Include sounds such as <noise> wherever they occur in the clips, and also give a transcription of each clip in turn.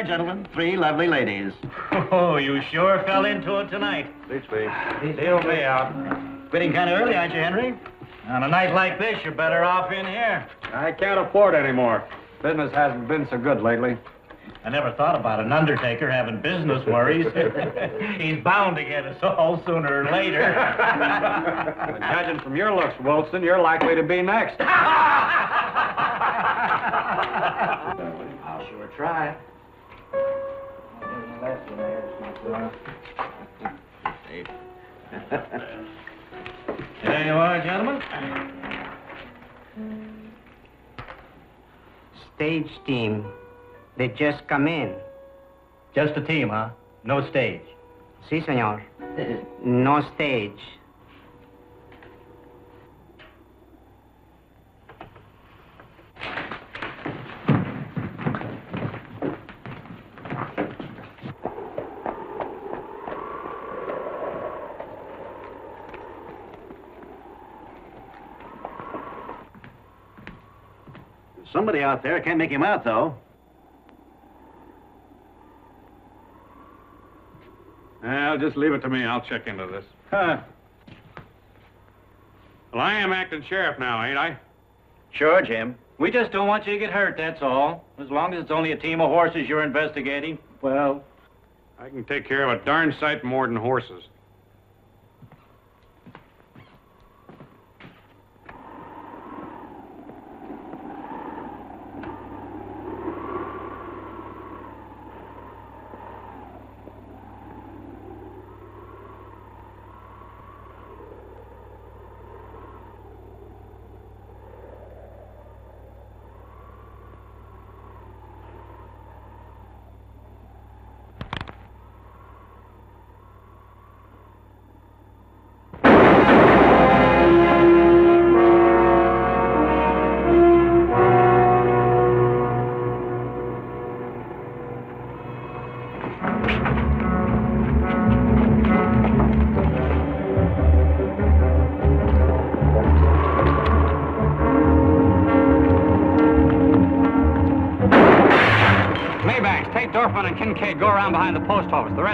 There gentlemen. Three lovely ladies. <laughs> Oh, you sure fell into it tonight. Please, please. They'll be out. Quitting kind of early, aren't you, Henry? On a night like this, you're better off in here. I can't afford anymore. Business hasn't been so good lately. I never thought about an undertaker having business worries. <laughs> He's bound to get us all sooner or later. But judging from your looks, Wilson, you're likely to be next. <laughs> I'll sure try. There you are, gentlemen. Stage team. They just come in. Just a team, huh? No stage. Si, senor. No stage. There's somebody out there. I can't make him out, though. Well, just leave it to me. I'll check into this. Huh. Well, I am acting sheriff now, ain't I? Sure, Jim. We just don't want you to get hurt, that's all. As long as it's only a team of horses you're investigating, well, I can take care of a darn sight more than horses.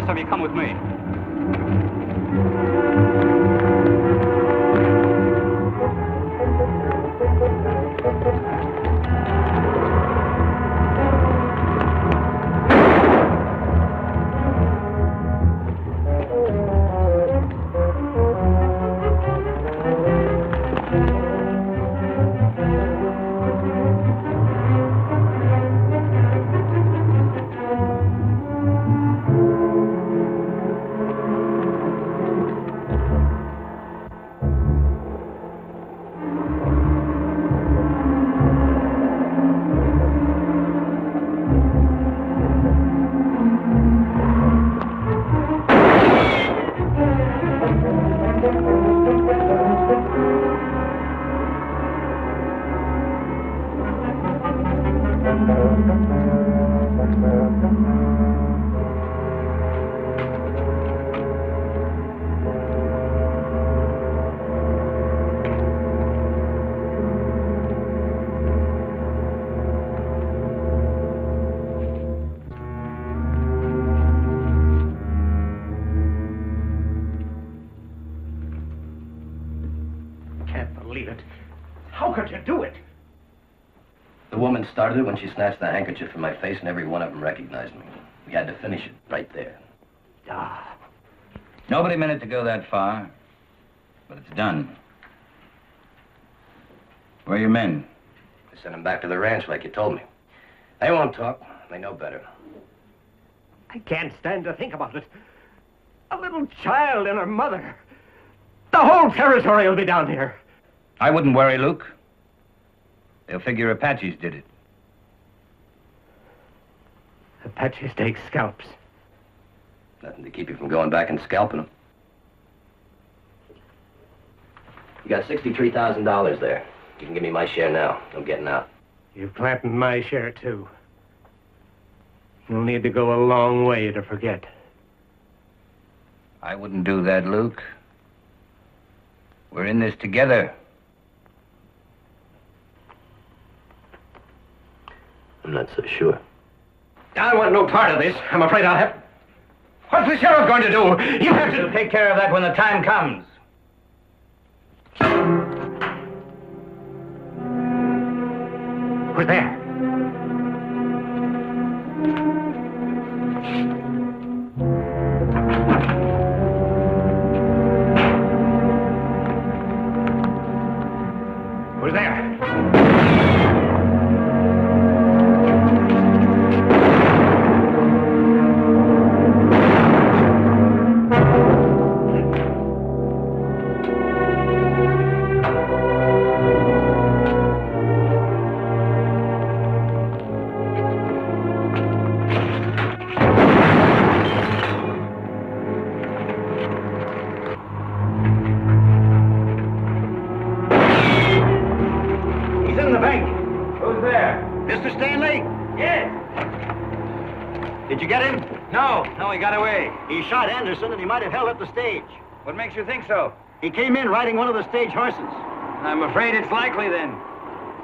Of you come with me. Woman started it when she snatched the handkerchief from my face, and every one of them recognized me. We had to finish it right there. Ah, Nobody meant it to go that far, but it's done. Where are your men? I sent them back to the ranch like you told me. They won't talk. They know better. I can't stand to think about it. A little child and her mother. The whole territory will be down here. I wouldn't worry, Luke. They'll figure Apaches did it. Apaches take scalps. Nothing to keep you from going back and scalping them. You got $63,000 there. You can give me my share now. I'm getting out. You've planted my share, too. You'll need to go a long way to forget. I wouldn't do that, Luke. We're in this together. I'm not so sure. I want no part of this. I'm afraid I'll have... What's the sheriff going to do? You have to... take care of that when the time comes. Who's there? Did you get him? No, no, he got away. He shot Anderson and he might have held up the stage. What makes you think so? He came in riding one of the stage horses. I'm afraid it's likely then.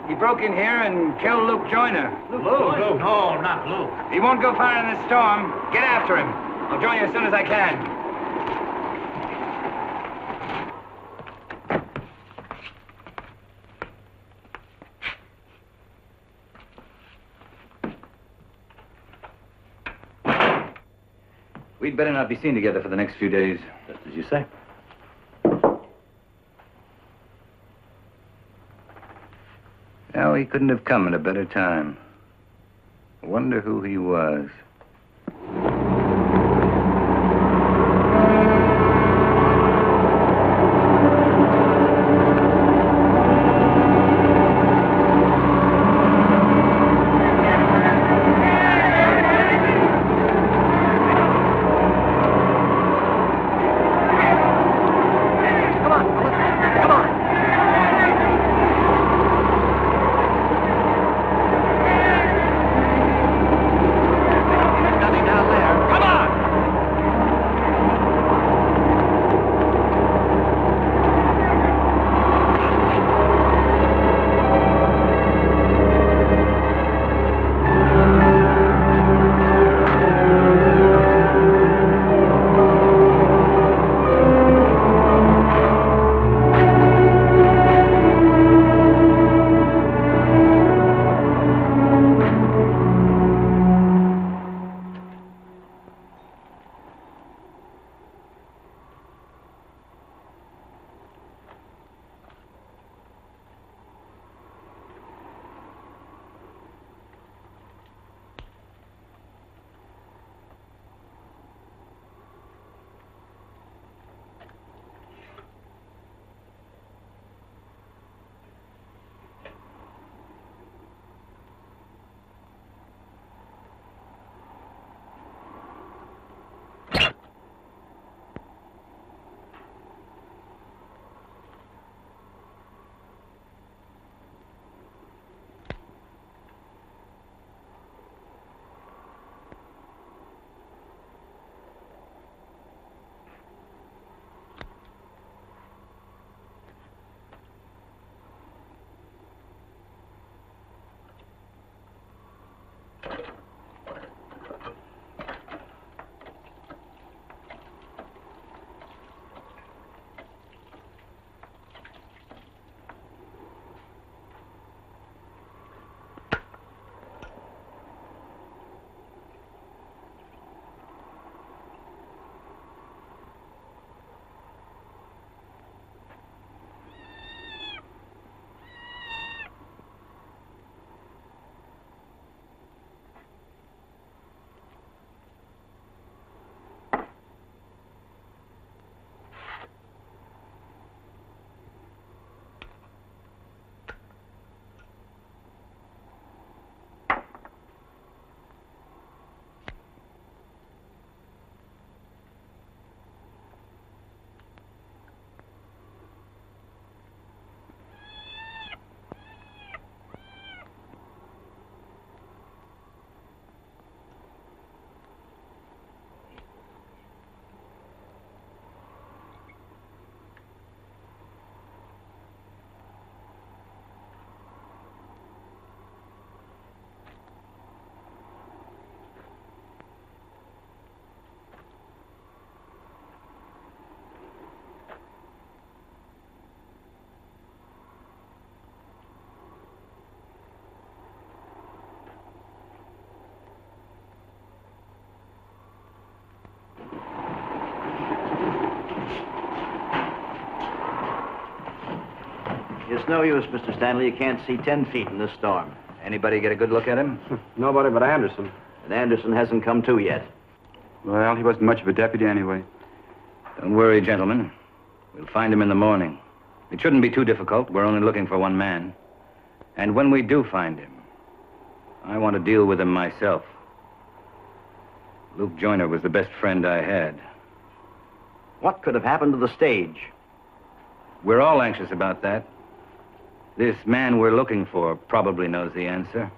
He broke in here and killed Luke Joyner. Luke, oh, Luke. No, not Luke. He won't go far in this storm. Get after him. I'll join you as soon as I can. We'd better not be seen together for the next few days. Just as you say. Now, he couldn't have come at a better time. Wonder who he was. It's no use, Mr. Stanley. You can't see ten feet in this storm. Anybody get a good look at him? <laughs> Nobody but Anderson. And Anderson hasn't come to yet. Well, he wasn't much of a deputy anyway. Don't worry, gentlemen. We'll find him in the morning. It shouldn't be too difficult. We're only looking for one man. And when we do find him, I want to deal with him myself. Luke Joyner was the best friend I had. What could have happened to the stage? We're all anxious about that. This man we're looking for probably knows the answer.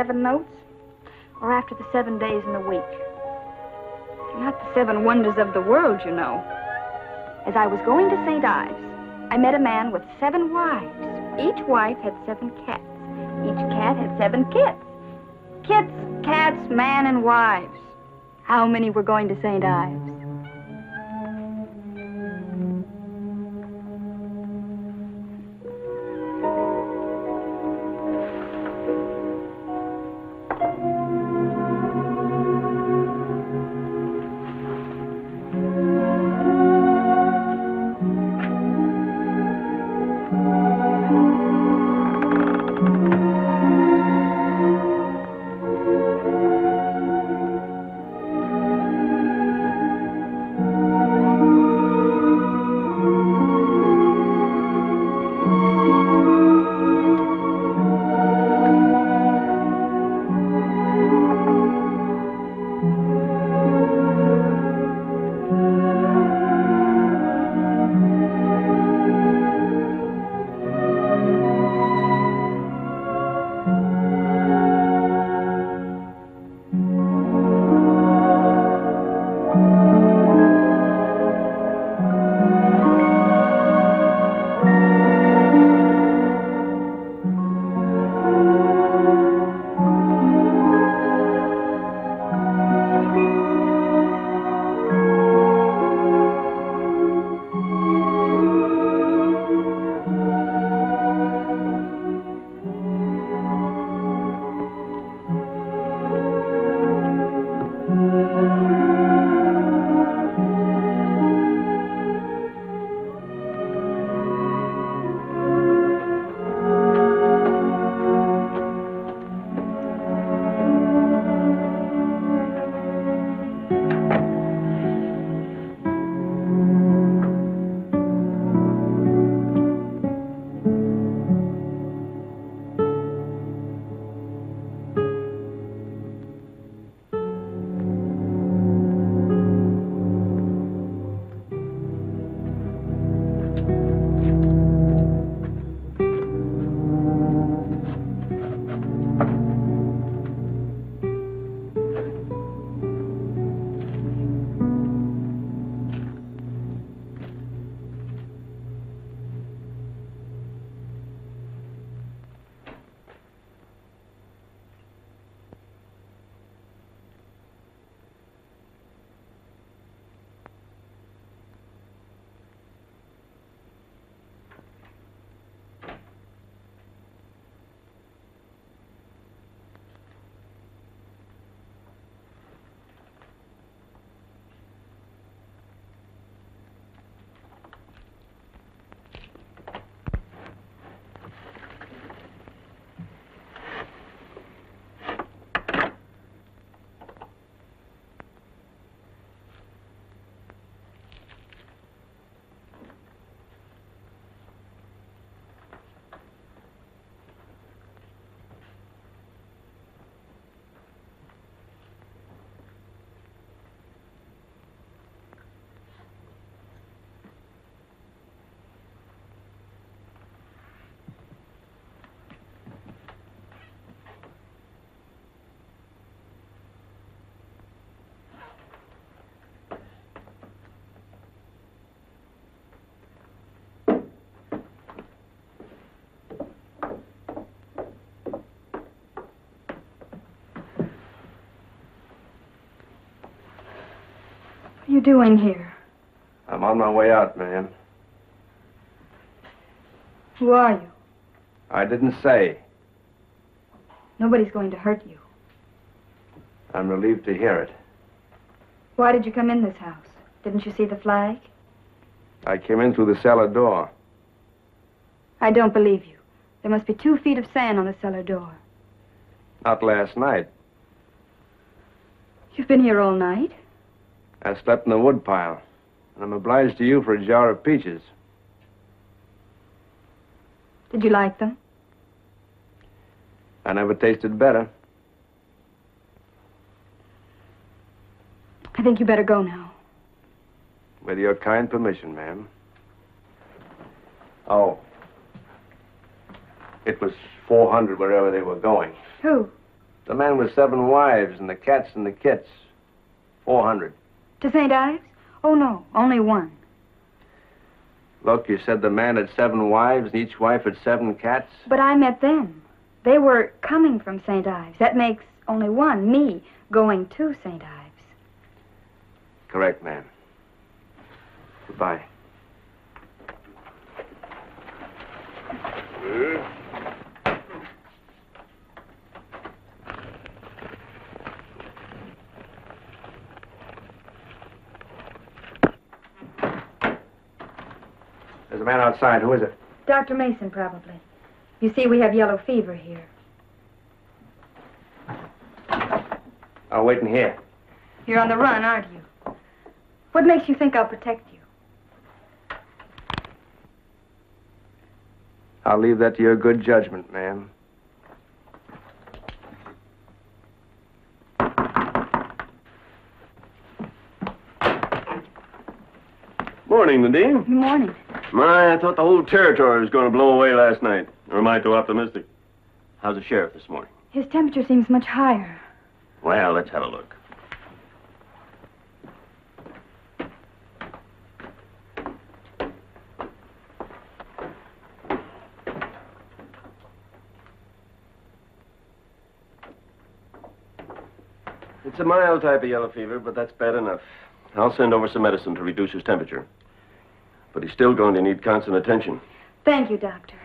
Seven notes? Or after the seven days in the week? Not the seven wonders of the world, you know. As I was going to St. Ives, I met a man with seven wives. Each wife had seven cats. Each cat had seven kits. Kits, cats, man, and wives. How many were going to St. Ives? Are you doing here? I'm on my way out, ma'am. Who are you? I didn't say. Nobody's going to hurt you. I'm relieved to hear it. Why did you come in this house? Didn't you see the flag? I came in through the cellar door. I don't believe you. There must be two feet of sand on the cellar door. Not last night. You've been here all night? I slept in the wood pile. And I'm obliged to you for a jar of peaches. Did you like them? I never tasted better. I think you better go now. With your kind permission, ma'am. Oh. It was 400 wherever they were going. Who? The man with seven wives and the cats and the kits. 400. To St. Ives? Oh, no, only one. Look, you said the man had seven wives and each wife had seven cats? But I met them. They were coming from St. Ives. That makes only one, me, going to St. Ives. Correct, ma'am. Goodbye. Hmm? There's a man outside. Who is it? Dr. Mason, probably. You see, we have yellow fever here. I'll wait in here. You're on the run, aren't you? What makes you think I'll protect you? I'll leave that to your good judgment, ma'am. Morning, Nadine. Good morning. My, I thought the whole territory was going to blow away last night. Or am I too optimistic? How's the sheriff this morning? His temperature seems much higher. Well, let's have a look. It's a mild type of yellow fever, but that's bad enough. I'll send over some medicine to reduce his temperature. But he's still going to need constant attention. Thank you, Doctor.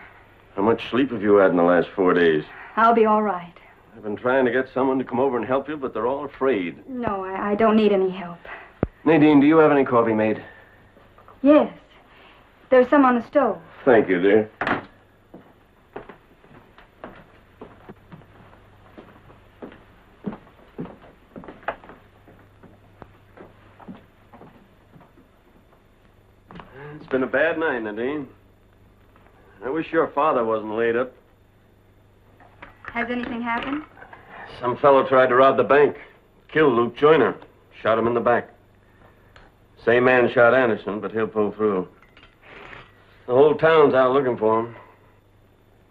How much sleep have you had in the last four days? I'll be all right. I've been trying to get someone to come over and help you, but they're all afraid. No, I, I don't need any help. Nadine, do you have any coffee made? Yes. There's some on the stove. Thank you, dear. It's been a bad night, Nadine. I wish your father wasn't laid up. Has anything happened? Some fellow tried to rob the bank. Killed Luke Joyner. Shot him in the back. Same man shot Anderson, but he'll pull through. The whole town's out looking for him.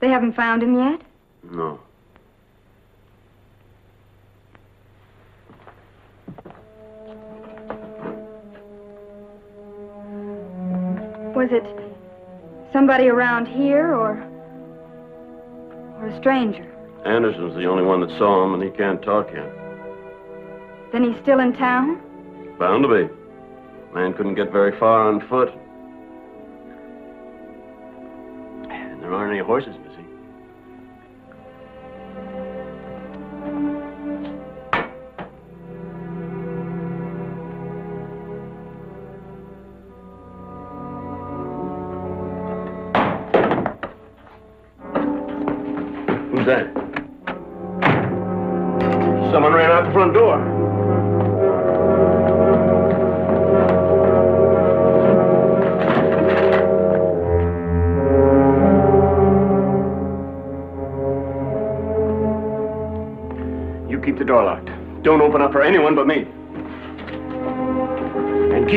They haven't found him yet? No. Was it somebody around here or or a stranger? Anderson's the only one that saw him, and he can't talk yet. Then he's still in town? Bound to be. Man couldn't get very far on foot. And there aren't any horses missing.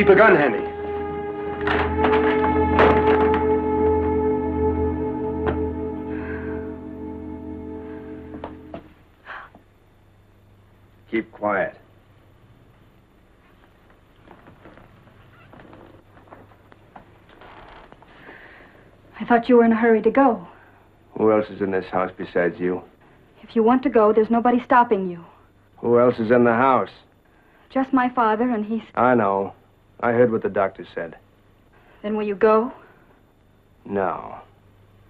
A gun handy. Keep quiet. I thought you were in a hurry to go. Who else is in this house besides you? If you want to go, there's nobody stopping you. Who else is in the house? Just my father, and he's. I know. I heard what the doctor said. Then will you go? No.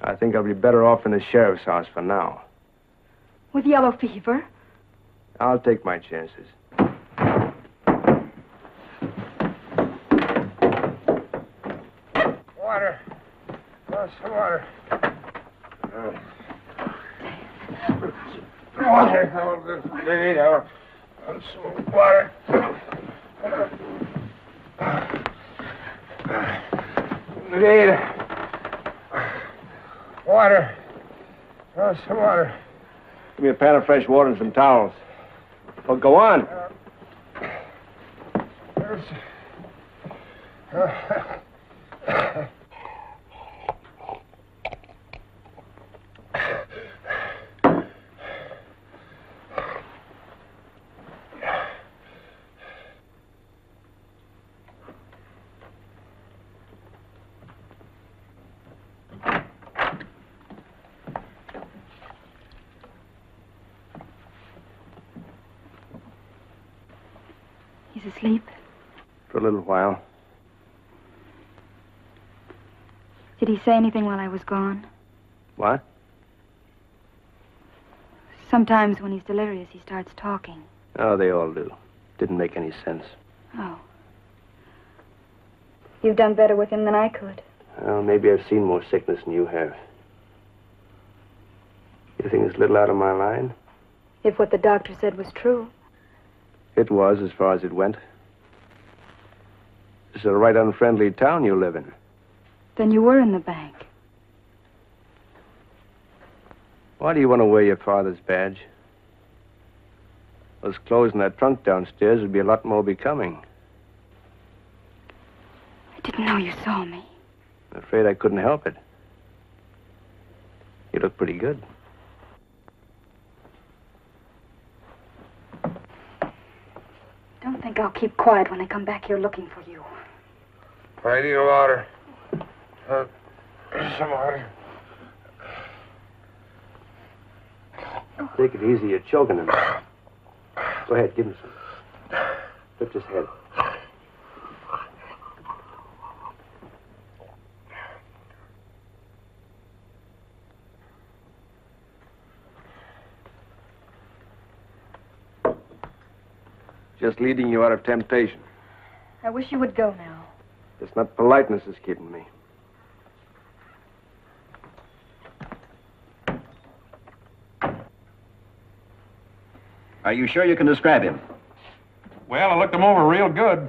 I think I'll be better off in the sheriff's house for now. With yellow fever? I'll take my chances. Water. Oh, some water. Water. Oh, they need our, some water. Need water. Oh, some water. Give me a pan of fresh water and some towels. Well, go on. Uh, there's... He's asleep. For a little while. Did he say anything while I was gone? What? Sometimes when he's delirious, he starts talking. Oh, they all do. Didn't make any sense. Oh. You've done better with him than I could. Well, maybe I've seen more sickness than you have. You think it's a little out of my line? If what the doctor said was true. It was, as far as it went. This is a right unfriendly town you live in. Then you were in the bank. Why do you want to wear your father's badge? Those clothes in that trunk downstairs would be a lot more becoming. I didn't know you saw me. I'm afraid I couldn't help it. You look pretty good. Don't think I'll keep quiet when I come back here looking for you. I need a water. Uh, some water. Take it easy. You're choking him. Go ahead, give him some. Lift his head. Just leading you out of temptation. I wish you would go now. It's not politeness that's keeping me. Are you sure you can describe him? Well, I looked him over real good.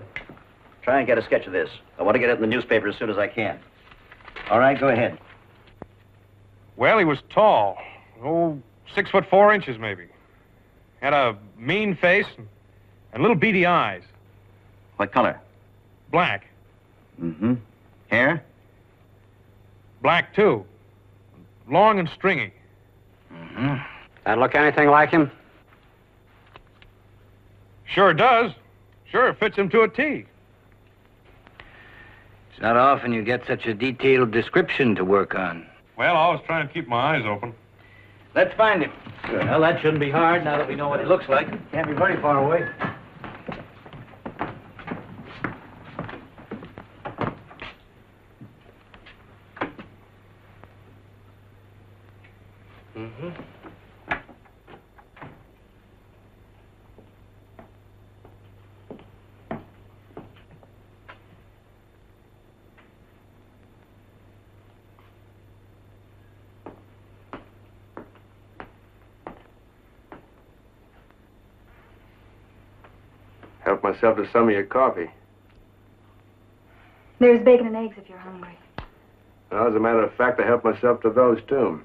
Try and get a sketch of this. I want to get it in the newspaper as soon as I can. All right, go ahead. Well, he was tall. Oh, six foot four inches, maybe. Had a mean face and, and little beady eyes. What color? Black. Mm-hmm. Hair? Black, too. Long and stringy. Mm-hmm. That look anything like him? Sure does. Sure fits him to a T. It's not often you get such a detailed description to work on. Well, I was trying to keep my eyes open. Let's find him. Well, that shouldn't be hard now that we know what he looks like. Can't be very far away. Myself to some of your coffee. There's bacon and eggs if you're hungry. Well, as a matter of fact, I helped myself to those, too.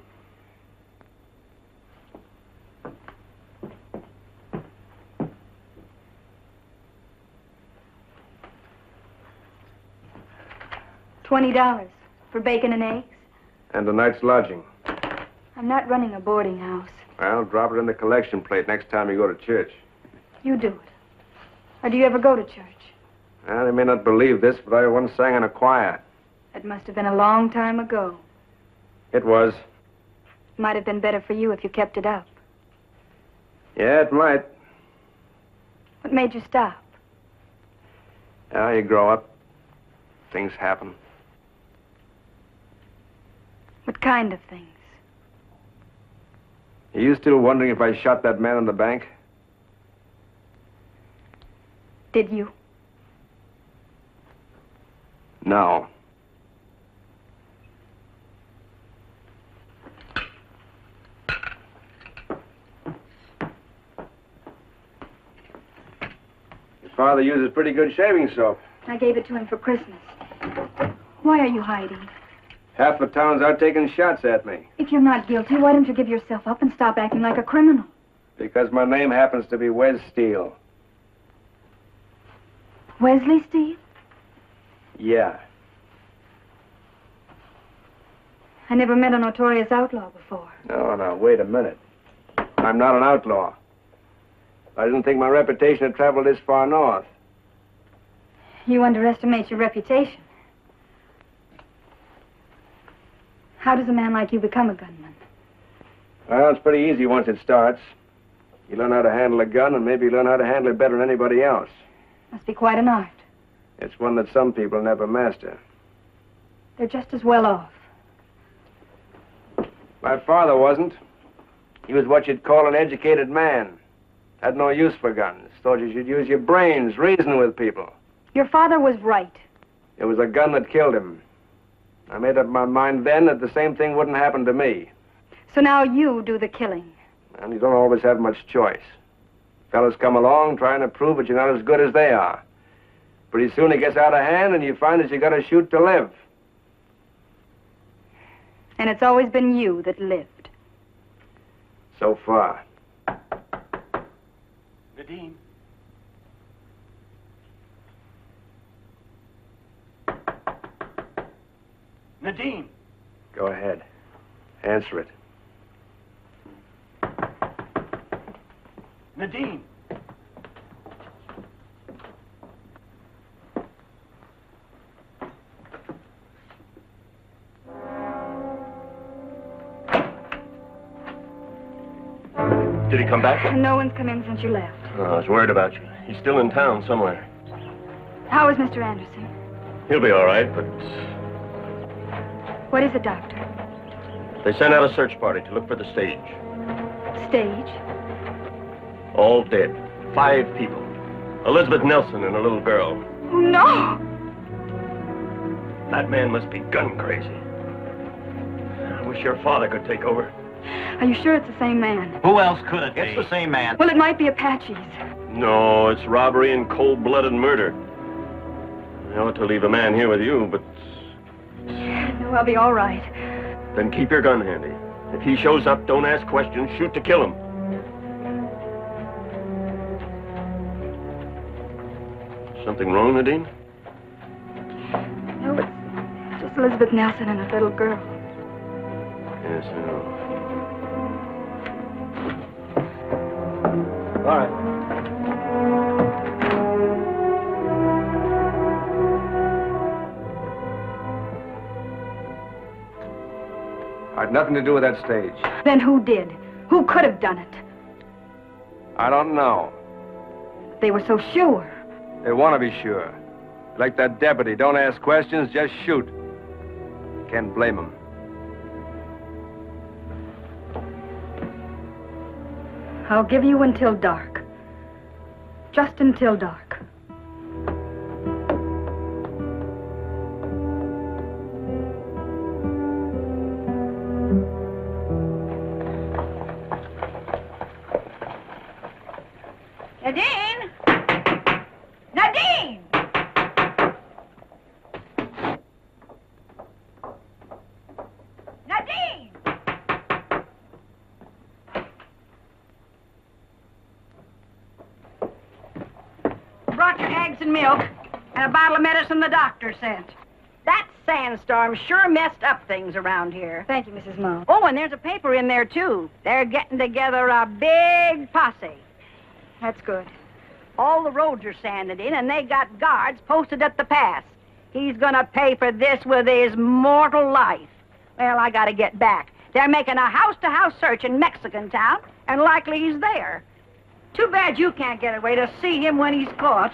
Twenty dollars for bacon and eggs. And a night's lodging. I'm not running a boarding house. Well, drop it in the collection plate next time you go to church. You do it. Or do you ever go to church? Well, you may not believe this, but I once sang in a choir. It must have been a long time ago. It was. Might have been better for you if you kept it up. Yeah, it might. What made you stop? Yeah, you grow up. Things happen. What kind of things? Are you still wondering if I shot that man in the bank? Did you? No. Your father uses pretty good shaving soap. I gave it to him for Christmas. Why are you hiding? Half the town's out taking shots at me. If you're not guilty, why don't you give yourself up and stop acting like a criminal? Because my name happens to be Wes Steele. Wesley Steele? Yeah. I never met a notorious outlaw before. No, no, wait a minute. I'm not an outlaw. I didn't think my reputation had traveled this far north. You underestimate your reputation. How does a man like you become a gunman? Well, it's pretty easy once it starts. You learn how to handle a gun, and maybe you learn how to handle it better than anybody else. Must be quite an art. It's one that some people never master. They're just as well off. My father wasn't. He was what you'd call an educated man. Had no use for guns. Thought you should use your brains, reason with people. Your father was right. It was a gun that killed him. I made up my mind then that the same thing wouldn't happen to me. So now you do the killing. And you don't always have much choice. Fellas come along trying to prove that you're not as good as they are. Pretty soon it gets out of hand and you find that you gotta shoot to live. And it's always been you that lived. So far. Nadine. Nadine. Go ahead. Answer it. Nadine. Did he come back? No one's come in since you left. Oh, I was worried about you. He's still in town somewhere. How is Mr. Anderson? He'll be all right, but What is it, Doctor? they sent out a search party to look for the stage. Stage? All dead. Five people. Elizabeth Nelson and a little girl. Oh, no! That man must be gun crazy. I wish your father could take over. Are you sure it's the same man? Who else could it be? It's the same man. Well, it might be Apaches. No, it's robbery and cold-blooded murder. I ought to leave a man here with you, but No, I'll be all right. then keep your gun handy. If he shows up, don't ask questions. Shoot to kill him. Something wrong, Nadine? No, it's just Elizabeth Nelson and a little girl. Yes, I know. All right. I had nothing to do with that stage. Then who did? Who could have done it? I don't know. They were so sure. They want to be sure. Like that deputy, don't ask questions, just shoot. Can't blame them. I'll give you until dark. Just until dark. Medicine the doctor sent. That sandstorm sure messed up things around here. Thank you, Mrs. Mull. Oh, and there's a paper in there, too. They're getting together a big posse. That's good. All the roads are sanded in, and they got guards posted at the pass. He's gonna pay for this with his mortal life. Well, I gotta get back. They're making a house-to-house search in Mexican town, and likely he's there. Too bad you can't get away to see him when he's caught.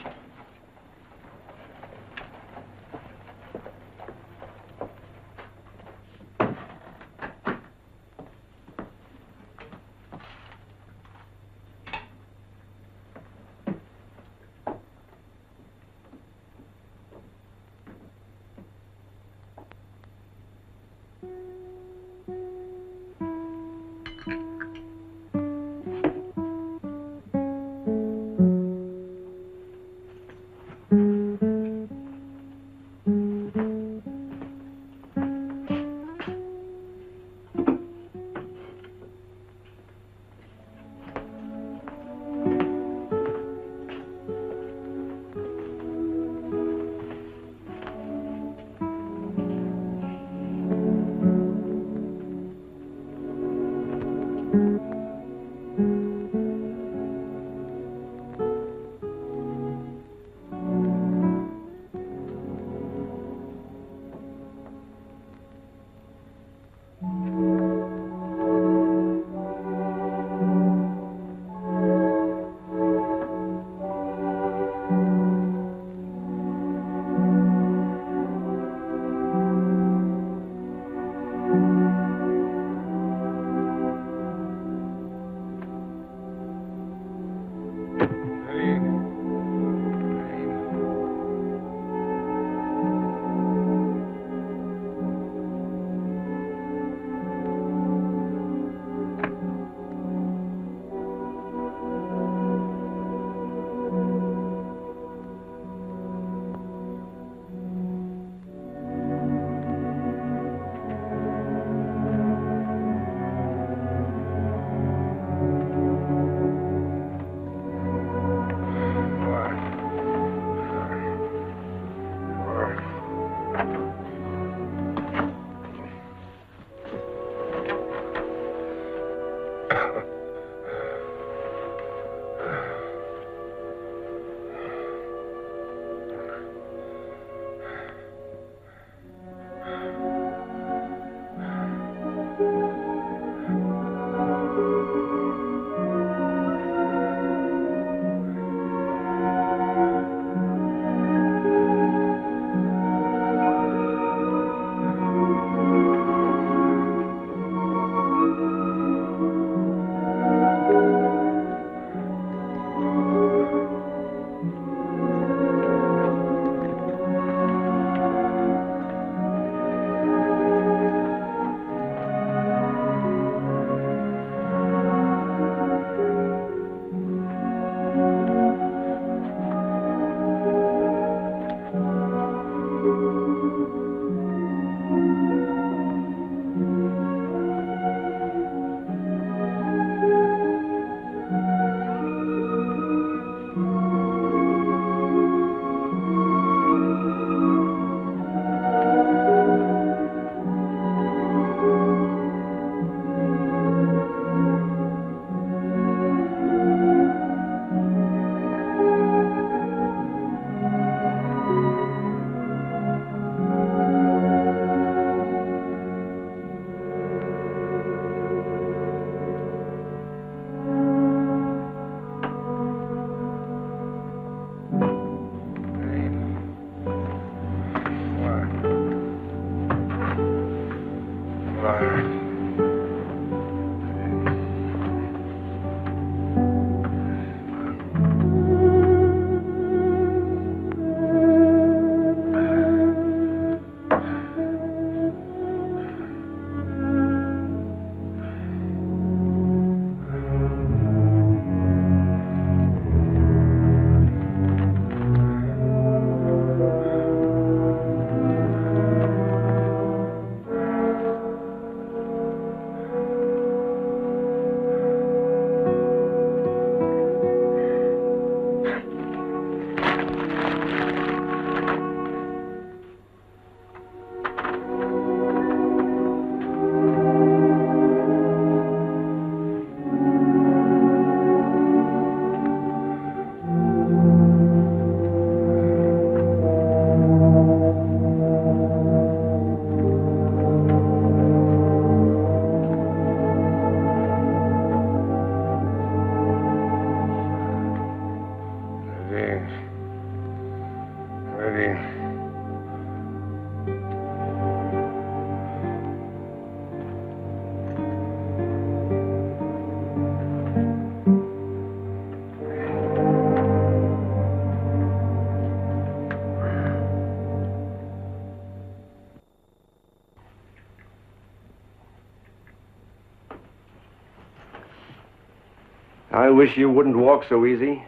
I wish you wouldn't walk so easy.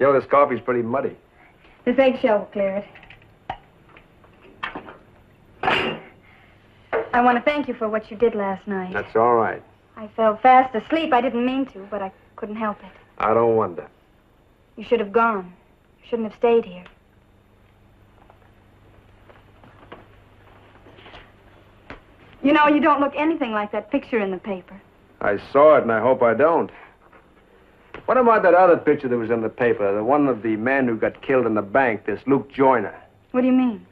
You know, this coffee's pretty muddy. This eggshell will clear it. I want to thank you for what you did last night. That's all right. I fell fast asleep. I didn't mean to, but I couldn't help it. I don't wonder. You should have gone. You shouldn't have stayed here. You know, you don't look anything like that picture in the paper. I saw it, and I hope I don't. What about that other picture that was in the paper? The one of the man who got killed in the bank, this Luke Joyner. What do you mean?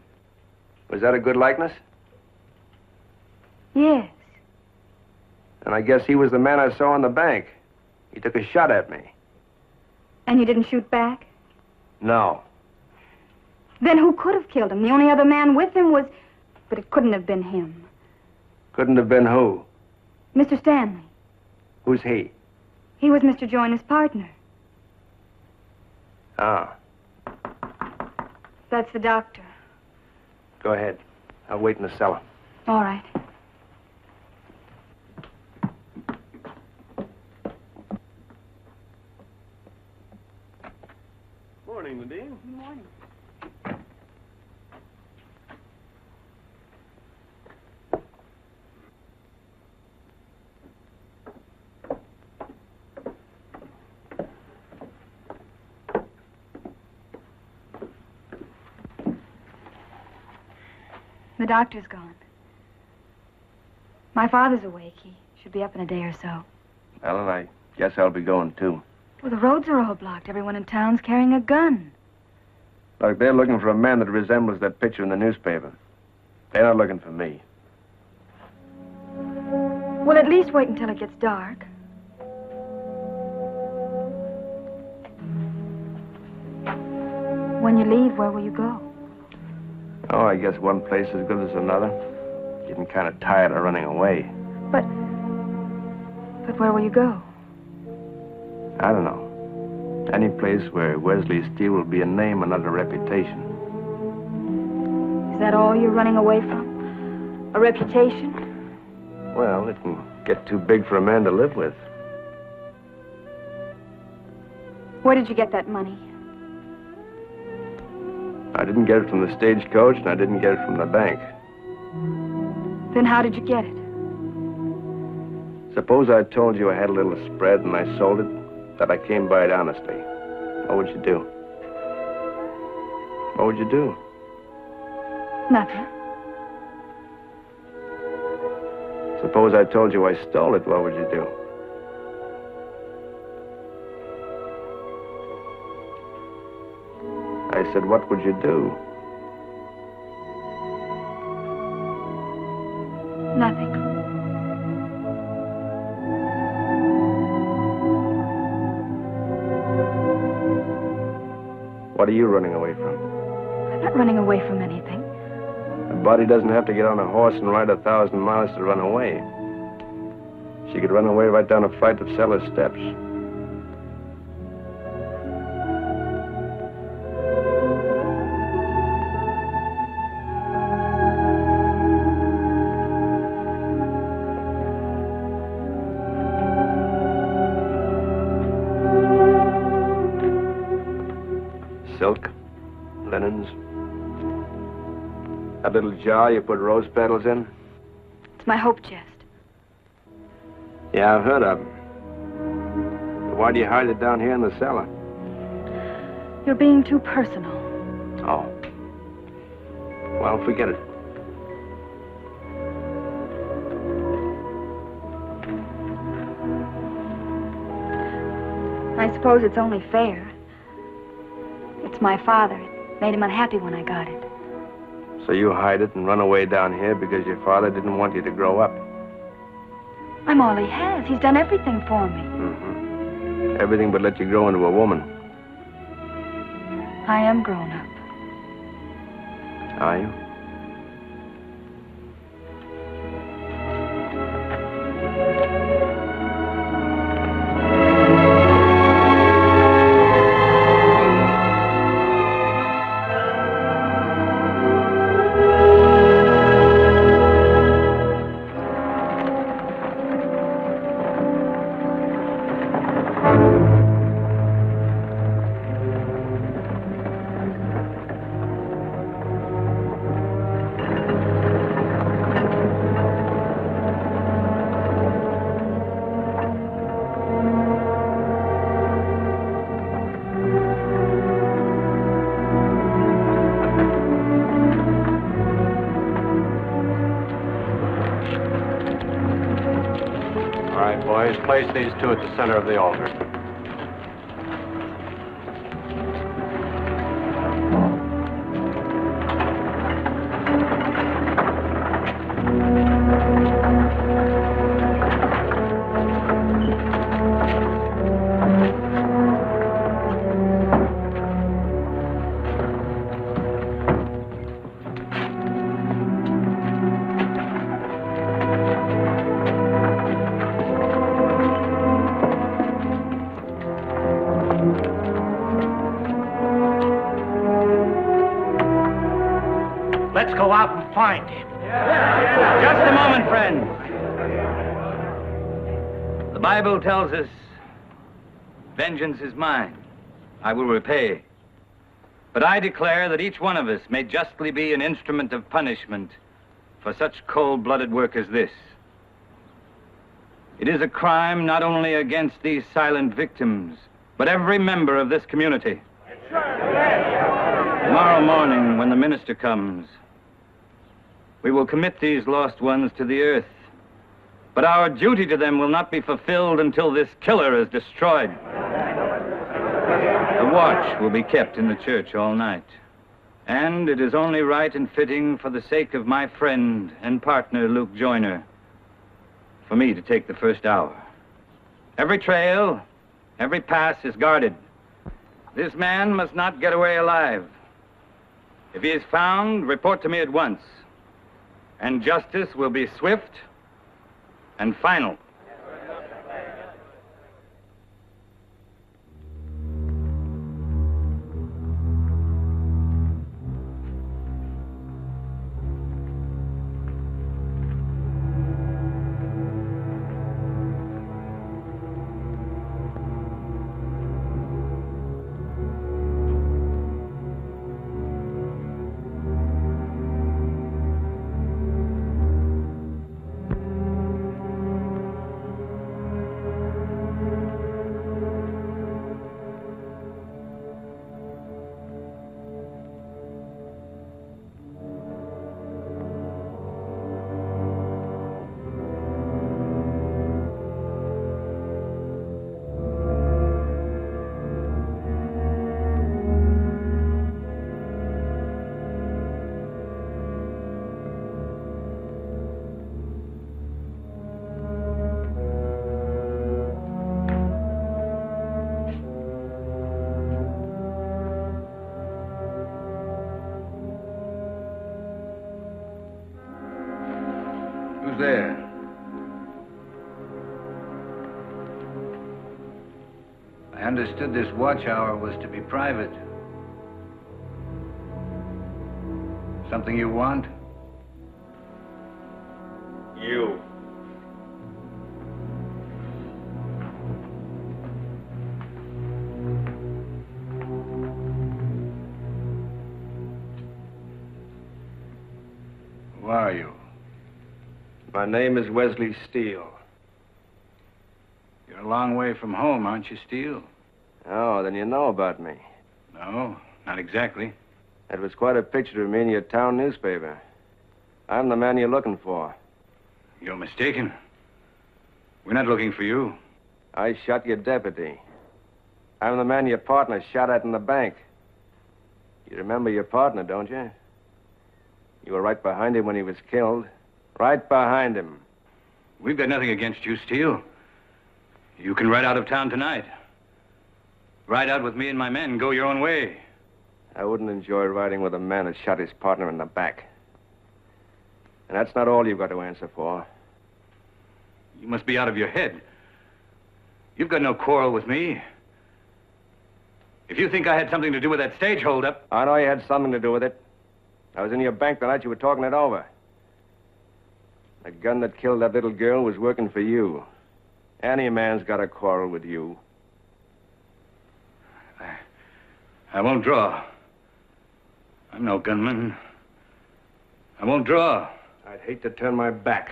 Was that a good likeness? Yes. And I guess he was the man I saw in the bank. He took a shot at me. And you didn't shoot back? No. Then who could have killed him? The only other man with him was... But it couldn't have been him. Couldn't have been who? Mr. Stanley. Who's he? He was Mr. Joyner's partner. Ah, That's the doctor. go ahead. I'll wait in the cellar. All right. The doctor's gone. My father's awake. He should be up in a day or so. Well, I guess I'll be going, too. Well, the roads are all blocked. Everyone in town's carrying a gun. Look, they're looking for a man that resembles that picture in the newspaper. They're not looking for me. Well, at least wait until it gets dark. When you leave, where will you go? Oh, I guess one place as good as another. Getting kind of tired of running away. But. But where will you go? I don't know. Any place where Wesley Steele will be a name and not a reputation. Is that all you're running away from? A reputation? Well, it can get too big for a man to live with. Where did you get that money? I didn't get it from the stagecoach, and I didn't get it from the bank. Then how did you get it? Suppose I told you I had a little spread and I sold it, that I came by it honestly. What would you do? What would you do? Nothing. Suppose I told you I stole it, what would you do? I said, what would you do? Nothing. What are you running away from? I'm not running away from anything. A body doesn't have to get on a horse and ride a thousand miles to run away. She could run away right down a flight of cellar steps. Jar you put rose petals in? It's my hope chest. Yeah, I've heard of them. But why do you hide it down here in the cellar? You're being too personal. Oh. Well, forget it. I suppose it's only fair. It's my father. It made him unhappy when I got it. So you hide it and run away down here because your father didn't want you to grow up. I'm all he has. He's done everything for me. Mm-hmm. Everything but let you grow into a woman. I am grown up. Are you? At the center of the altar. Vengeance is mine. I will repay. But I declare that each one of us may justly be an instrument of punishment for such cold-blooded work as this. It is a crime not only against these silent victims, but every member of this community. Tomorrow morning, when the minister comes, we will commit these lost ones to the earth. But our duty to them will not be fulfilled until this killer is destroyed. Watch will be kept in the church all night. And it is only right and fitting for the sake of my friend and partner, Luke Joyner, for me to take the first hour. Every trail, every pass is guarded. This man must not get away alive. If he is found, report to me at once. And justice will be swift and final. Understood this watch hour was to be private. Something you want? You. Who are you? My name is Wesley Steele. You're a long way from home, aren't you, Steele? Oh, then you know about me. No, not exactly. That was quite a picture of me in your town newspaper. I'm the man you're looking for. You're mistaken. We're not looking for you. I shot your deputy. I'm the man your partner shot at in the bank. You remember your partner, don't you? You were right behind him when he was killed. Right behind him. We've got nothing against you, Steele. You can ride out of town tonight. Ride out with me and my men. Go your own way. I wouldn't enjoy riding with a man that shot his partner in the back. And that's not all you've got to answer for. You must be out of your head. You've got no quarrel with me. If you think I had something to do with that stage holdup, I know you had something to do with it. I was in your bank the night you were talking it over. The gun that killed that little girl was working for you. Any man's got a quarrel with you. I won't draw. I'm no gunman. I won't draw. I'd hate to turn my back.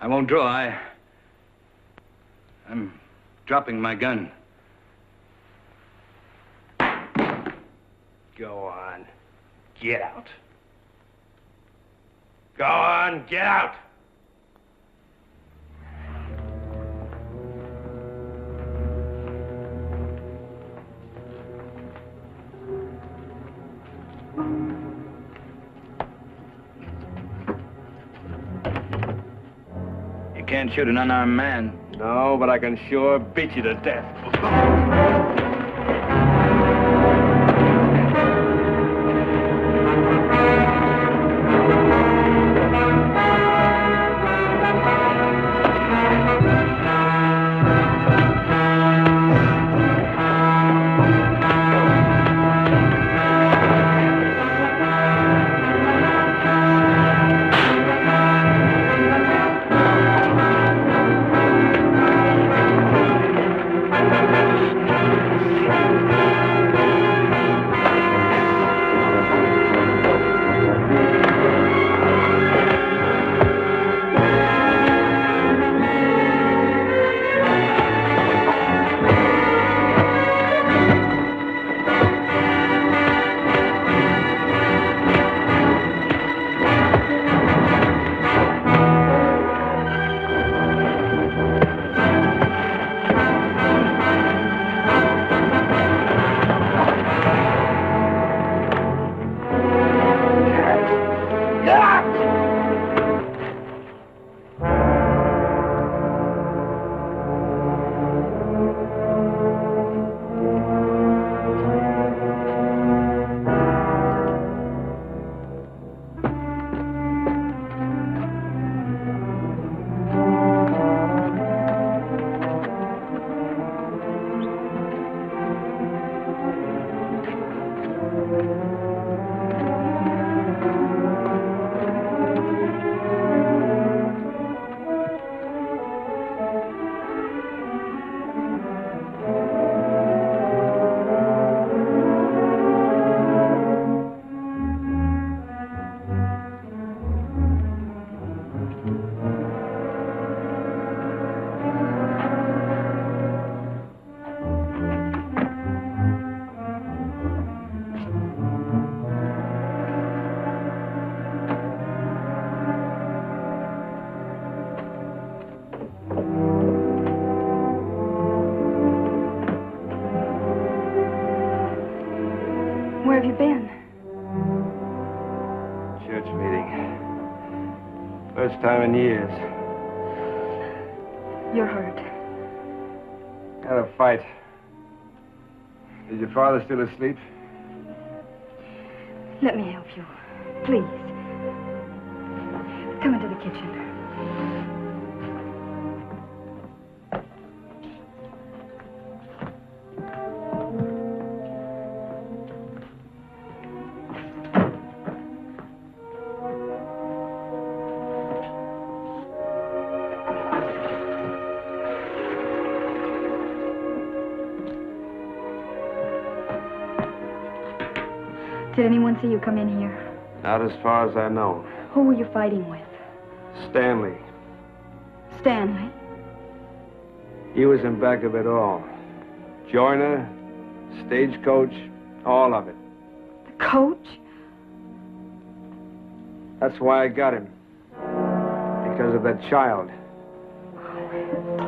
I won't draw. I. I'm dropping my gun. Go on. Get out. Go on, get out. Can't shoot an unarmed man. No, but I can sure beat you to death. Have you been? Church meeting. First time in years. You're hurt. Had a fight. Is your father still asleep? Let me help you. Please. Come into the kitchen. See you come in here? Not as far as I know. Who were you fighting with? Stanley. Stanley? He was in back of it all. Joiner, stagecoach, all of it. The coach? That's why I got him. Because of that child.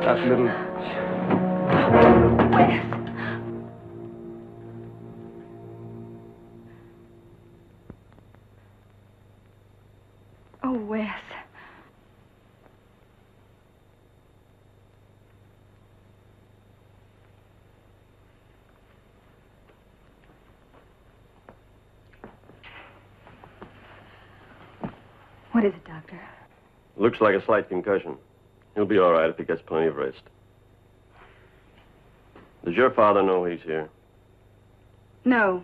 That little. Oh, Doctor? Looks like a slight concussion. He'll be all right if he gets plenty of rest. Does your father know he's here? No.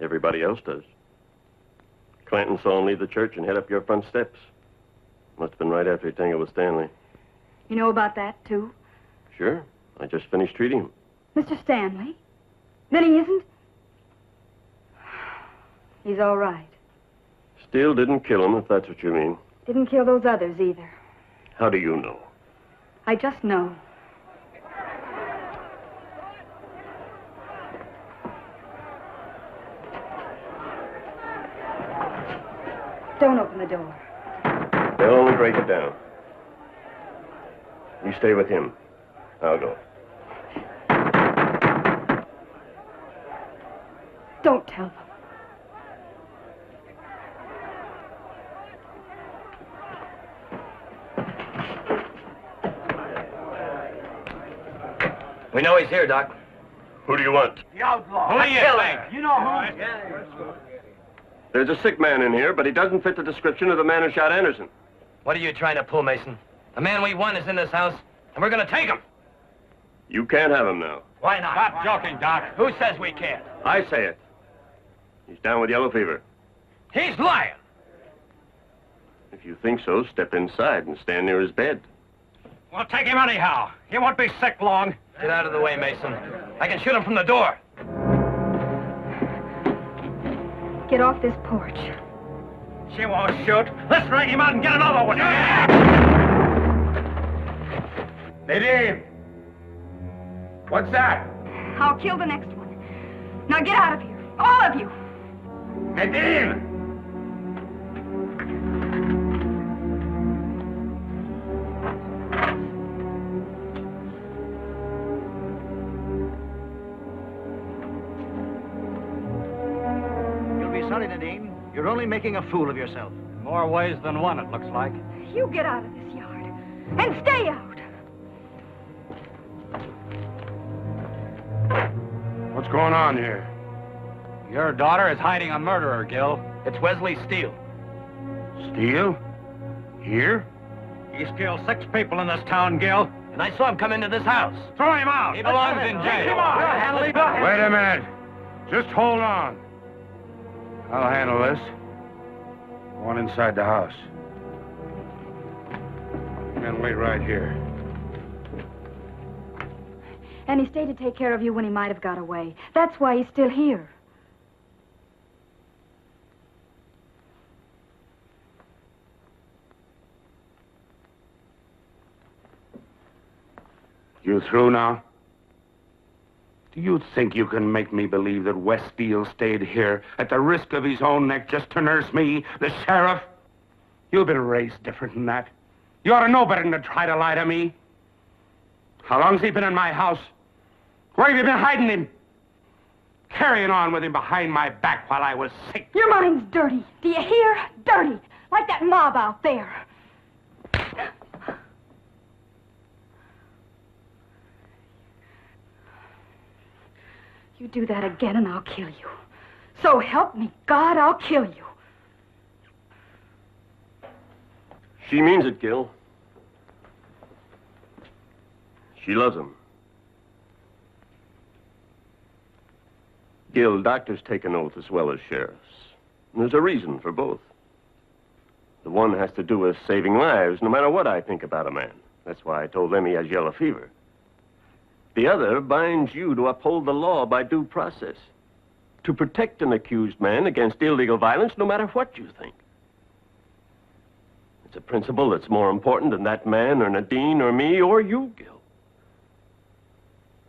Everybody else does. Clanton saw him leave the church and head up your front steps. Must have been right after he tangled with Stanley. You know about that, too? Sure. I just finished treating him. Mr. Stanley? Then he isn't? <sighs> He's all right. Still didn't kill him, if that's what you mean. Didn't kill those others either. How do you know? I just know. Don't open the door. They'll only break it down. You stay with him. I'll go. Don't tell them. We know he's here, Doc. Who do you want? The outlaw. Who do you killer. think? You know who? There's a sick man in here, but he doesn't fit the description of the man who shot Anderson. What are you trying to pull, Mason? The man we want is in this house, and we're gonna take him. You can't have him now. Why not? Stop joking, Doc. Who says we can't? I say it. He's down with yellow fever. He's lying. If you think so, step inside and stand near his bed. We'll take him anyhow. He won't be sick long. Get out of the way, Mason. I can shoot him from the door. Get off this porch. She won't shoot. Let's drag him out and get it over with. Nadine! What's that? I'll kill the next one. Now get out of here. All of you. Nadine! You're only making a fool of yourself. in More ways than one, it looks like. You get out of this yard. And stay out. What's going on here? Your daughter is hiding a murderer, Gil. It's Wesley Steele. Steele? Here? He's killed six people in this town, Gil. And I saw him come into this house. Throw him out. He belongs in jail. Come on. Wait a minute. Just hold on. I'll handle this. Go on inside the house. And wait right here. And he stayed to take care of you when he might have got away. That's why he's still here. You through now? Do you think you can make me believe that Wes Steele stayed here at the risk of his own neck just to nurse me, the sheriff? You've been raised different than that. You ought to know better than to try to lie to me. How long's he been in my house? Where have you been hiding him? Carrying on with him behind my back while I was sick. Your mind's dirty. Do you hear? Dirty. Like that mob out there. You do that again and I'll kill you. So help me, God, I'll kill you. She means it, Gil. She loves him. Gil, doctors take an oath as well as sheriffs. And there's a reason for both. The one has to do with saving lives, no matter what I think about a man. That's why I told them he has yellow fever. The other binds you to uphold the law by due process, to protect an accused man against illegal violence, no matter what you think. It's a principle that's more important than that man or Nadine or me or you, Gil.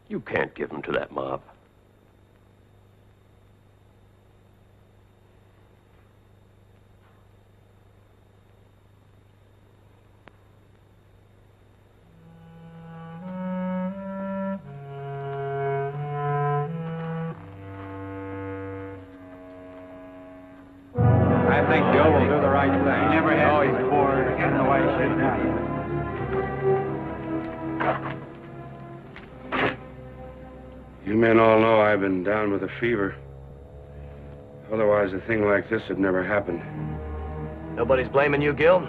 You can't give him to that mob. Fever. Otherwise, a thing like this had never happened. Nobody's blaming you, Gil.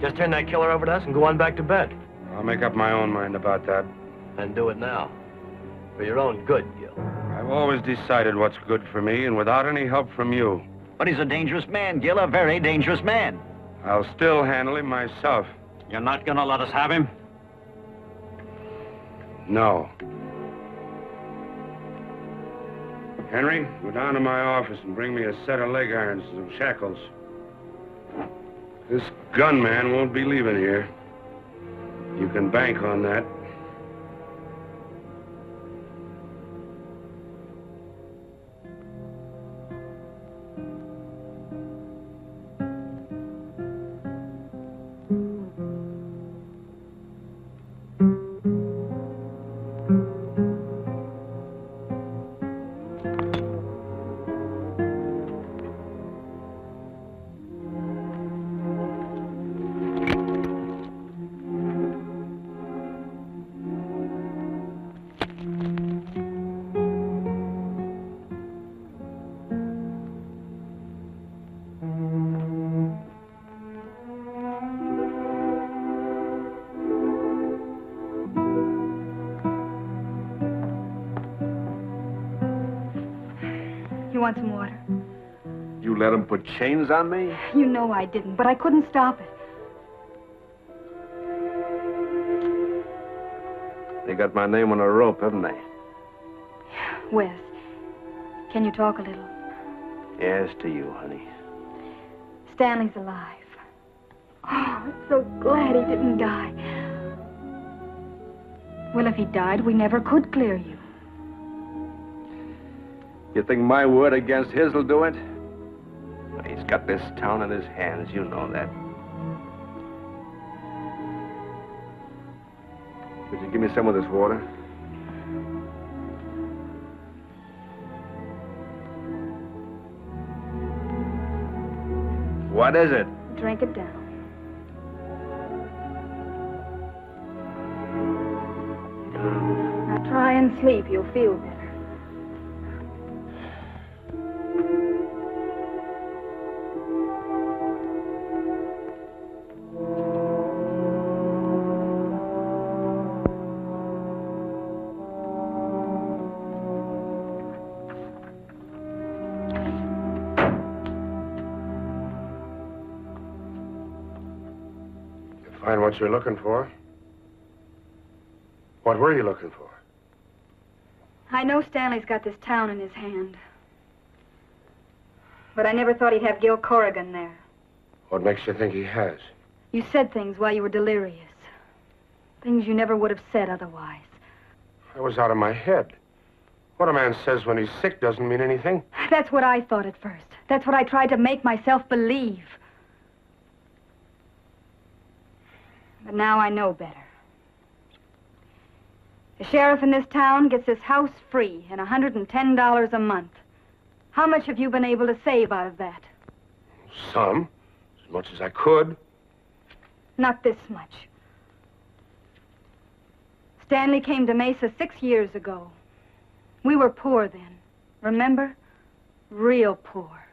Just turn that killer over to us and go on back to bed. I'll make up my own mind about that. And do it now. For your own good, Gil. I've always decided what's good for me, and without any help from you. But he's a dangerous man, Gil, a very dangerous man. I'll still handle him myself. You're not gonna let us have him? No. Henry, go down to my office and bring me a set of leg irons and some shackles. This gunman won't be leaving here. You can bank on that. Put chains on me? You know I didn't, but I couldn't stop it. They got my name on a rope, haven't they? Wes, can you talk a little? Yes, to you, honey. Stanley's alive. Oh, I'm so glad he didn't die. Well, if he died, we never could clear you. You think my word against his will do it? Got this town in his hands, you know that. Would you give me some of this water? What is it? Drink it down. Now try and sleep. You'll feel better. What you're looking for? What were you looking for? I know Stanley's got this town in his hand. But I never thought he'd have Gil Corrigan there. What makes you think he has? You said things while you were delirious. Things you never would have said otherwise. I was out of my head. What a man says when he's sick doesn't mean anything. That's what I thought at first. That's what I tried to make myself believe. But now I know better. The sheriff in this town gets his house free and $110 a month. How much have you been able to save out of that? Some. As much as I could. Not this much. Stanley came to Mesa six years ago. We were poor then. Remember? Real poor.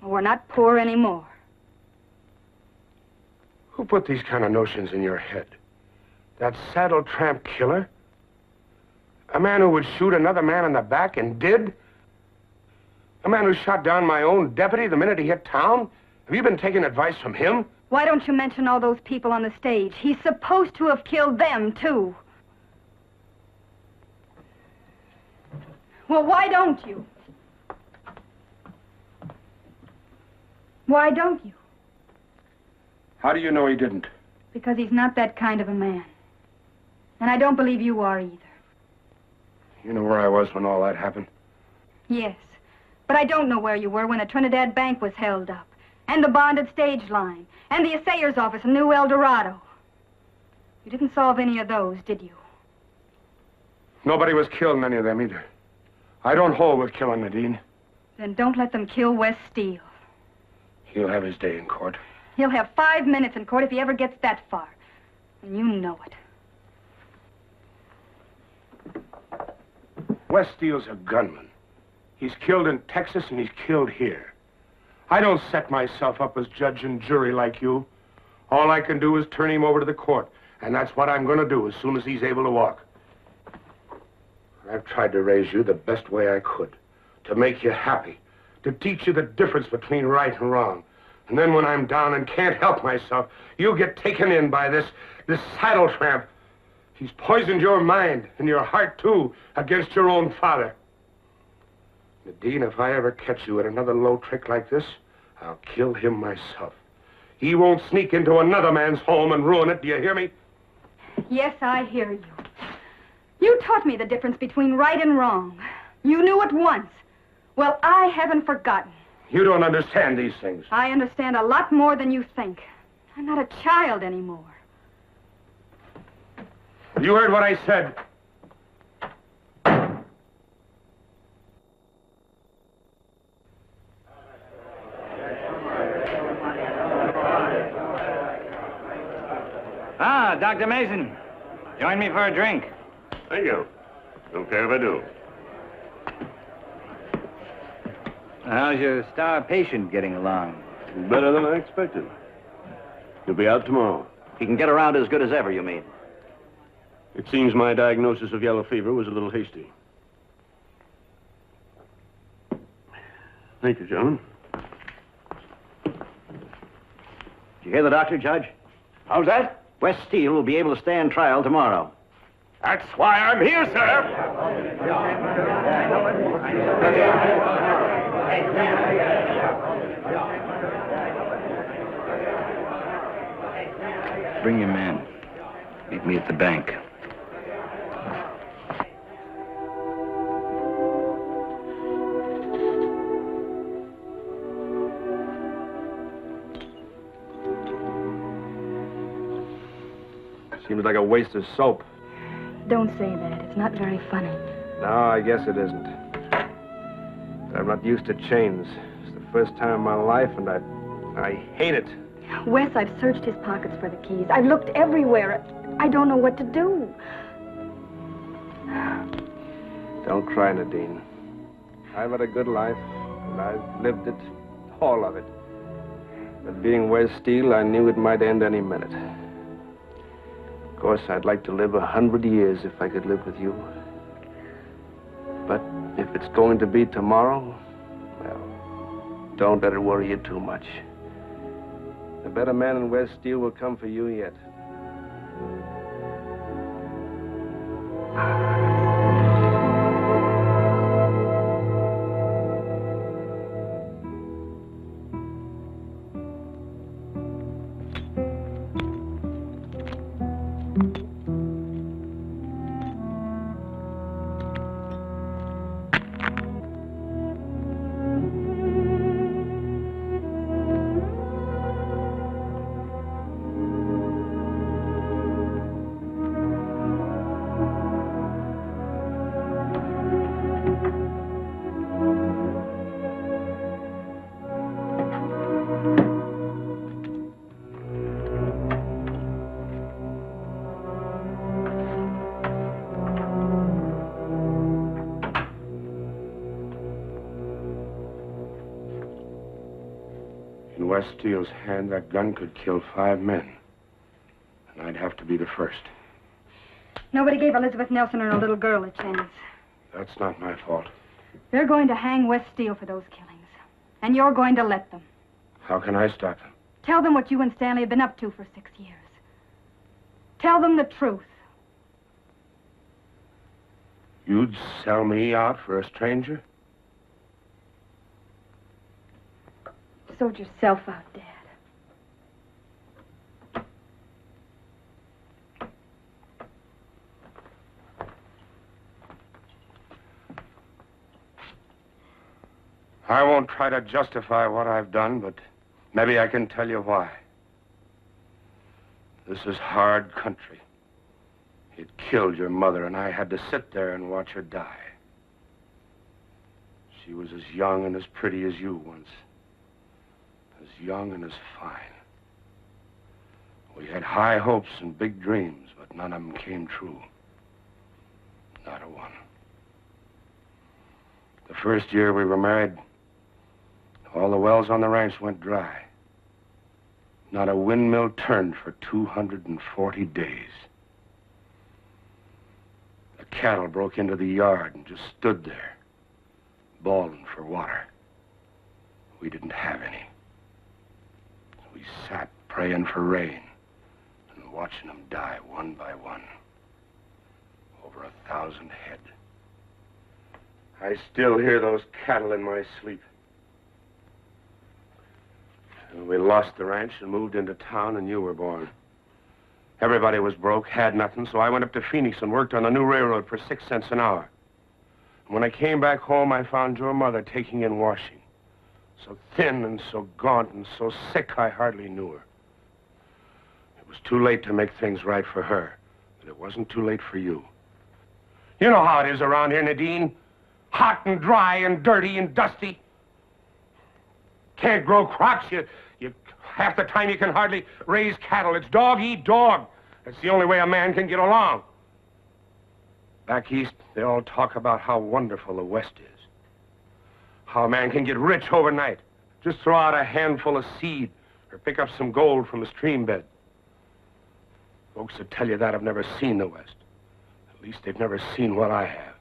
We're not poor anymore. Who put these kind of notions in your head? That saddle tramp killer? A man who would shoot another man in the back and did? A man who shot down my own deputy the minute he hit town? Have you been taking advice from him? Why don't you mention all those people on the stage? He's supposed to have killed them, too. Well, why don't you? Why don't you? How do you know he didn't? Because he's not that kind of a man. And I don't believe you are either. You know where I was when all that happened? Yes. But I don't know where you were when the Trinidad Bank was held up. And the bonded stage line. And the assayer's office in New El Dorado. You didn't solve any of those, did you? Nobody was killed in any of them either. I don't hold with killing Nadine. Then don't let them kill Wes Steele. He'll have his day in court. He'll have five minutes in court if he ever gets that far. And you know it. Wes Steele's a gunman. He's killed in Texas and he's killed here. I don't set myself up as judge and jury like you. All I can do is turn him over to the court, and that's what I'm going to do as soon as he's able to walk. I've tried to raise you the best way I could, to make you happy, to teach you the difference between right and wrong. And then when I'm down and can't help myself, you get taken in by this, this saddle tramp. He's poisoned your mind and your heart, too, against your own father. Nadine, if I ever catch you at another low trick like this, I'll kill him myself. He won't sneak into another man's home and ruin it, do you hear me? Yes, I hear you. You taught me the difference between right and wrong. You knew it once. Well, I haven't forgotten. You don't understand these things. I understand a lot more than you think. I'm not a child anymore. You heard what I said. Ah, Dr. Mason. Join me for a drink. Thank you. Don't care if I do. How's your star patient getting along? Better than I expected. He'll be out tomorrow. He can get around as good as ever, you mean? It seems my diagnosis of yellow fever was a little hasty. Thank you, gentlemen. Did you hear the doctor, Judge? How's that? Wes Steele will be able to stand trial tomorrow. That's why I'm here, sir. Bring your man. Meet me at the bank. Seems like a waste of soap. Don't say that. It's not very funny. No, I guess it isn't. Not used to chains. It's the first time in my life, and I, I hate it. Wes, I've searched his pockets for the keys. I've looked everywhere. I don't know what to do. <sighs> Don't cry, Nadine. I've had a good life, and I've lived it, all of it. But being Wes Steele, I knew it might end any minute. Of course, I'd like to live a hundred years if I could live with you. If it's going to be tomorrow, well, don't let it worry you too much. The better man in Wes Steele will come for you yet. Wes Steele's hand, that gun could kill five men. And I'd have to be the first. Nobody gave Elizabeth Nelson and her little girl a chance. That's not my fault. They're going to hang West Steele for those killings. And you're going to let them. How can I stop them? Tell them what you and Stanley have been up to for six years. Tell them the truth. You'd sell me out for a stranger? Sold yourself out, Dad. I won't try to justify what I've done, but maybe I can tell you why. This is hard country. It killed your mother, and I had to sit there and watch her die. She was as young and as pretty as you once. Young and as fine. We had high hopes and big dreams, but none of them came true. Not a one. The first year we were married, All the wells on the ranch went dry. Not a windmill turned for 240 days. The cattle broke into the yard and just stood there, bawling for water. We didn't have any. We sat praying for rain and watching them die one by one. Over a thousand head. I still hear those cattle in my sleep. And we lost the ranch and moved into town, and you were born. Everybody was broke, had nothing, so I went up to Phoenix and worked on the new railroad for six cents an hour. And when I came back home, I found your mother taking in washing. So thin and so gaunt and so sick, I hardly knew her. It was too late to make things right for her, but it wasn't too late for you. You know how it is around here, Nadine. Hot and dry and dirty and dusty. Can't grow crops. You, you, half the time you can hardly raise cattle. It's dog eat dog. That's the only way a man can get along. Back east, they all talk about how wonderful the West is. How a man can get rich overnight. Just throw out a handful of seed or pick up some gold from a stream bed. Folks that tell you that have never seen the West. At least they've never seen what I have.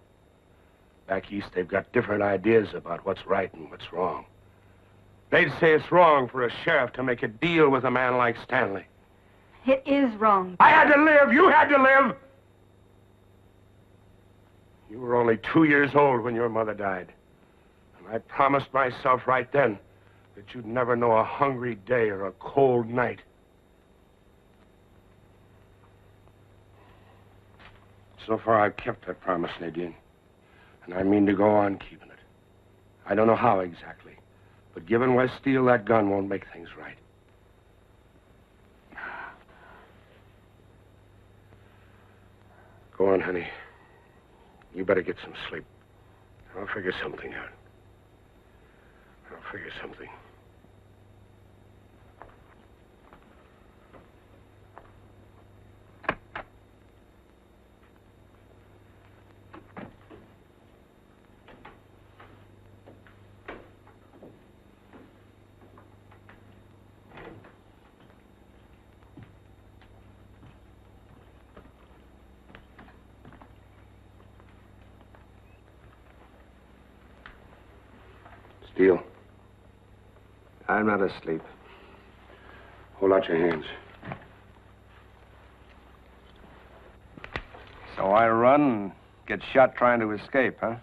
Back east, they've got different ideas about what's right and what's wrong. They'd say it's wrong for a sheriff to make a deal with a man like Stanley. It is wrong. I had to live. You had to live. You were only two years old when your mother died. I promised myself right then that you'd never know a hungry day or a cold night. So far, I've kept that promise, Nadine. And I mean to go on keeping it. I don't know how exactly, but giving Wes Steele that gun won't make things right. Go on, honey. You better get some sleep. I'll figure something out. Figure something. Steele, I'm not asleep. hold out your hands. So I run and get shot trying to escape, huh?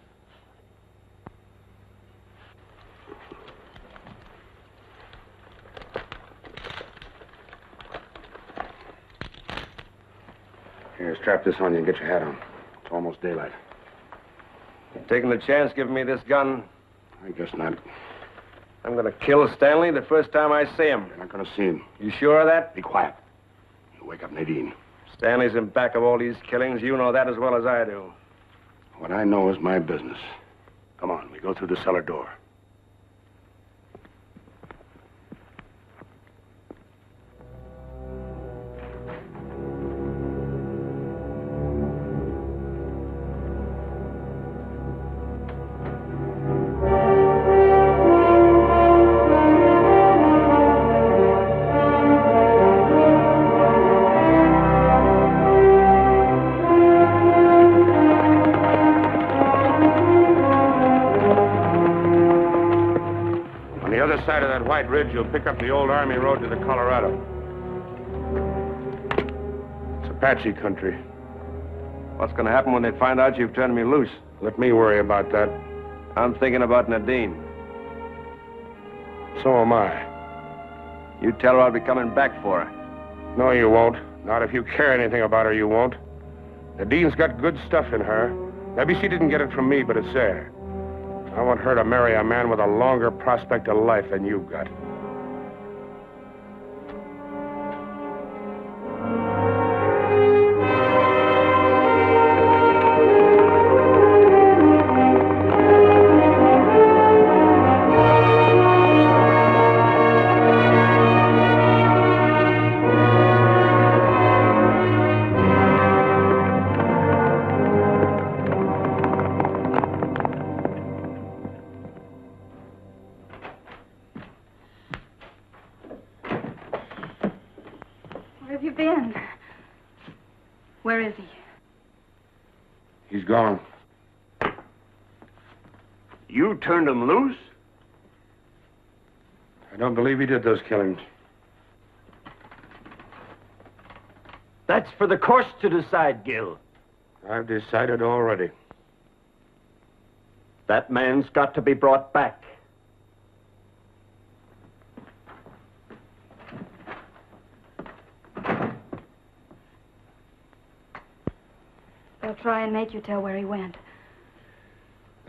Here, strap this on you and get your hat on. It's almost daylight. Taking the chance giving me this gun? I guess not. I'm gonna kill Stanley the first time I see him. You're not gonna see him. You sure of that? Be quiet. You wake up Nadine. Stanley's in back of all these killings. You know that as well as I do. What I know is my business. Come on, we go through the cellar door. You'll pick up the old army road to the Colorado. It's Apache country. What's gonna happen when they find out you've turned me loose? Let me worry about that. I'm thinking about Nadine. So am I. You tell her I'll be coming back for her. No, you won't. Not if you care anything about her, you won't. Nadine's got good stuff in her. Maybe she didn't get it from me, but it's there. I want her to marry a man with a longer prospect of life than you've got. Did those killings. That's for the courts to decide, Gil. I've decided already. That man's got to be brought back. They'll try and make you tell where he went.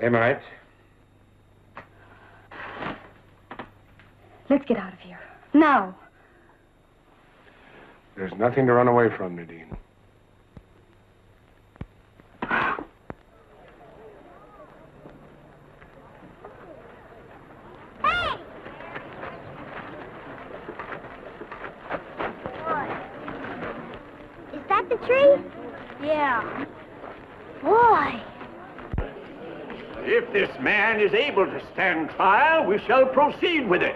They might. Let's get out of here. Now. There's nothing to run away from, Nadine. Hey. Is that the tree? Yeah. Boy. If this man is able to stand trial, we shall proceed with it.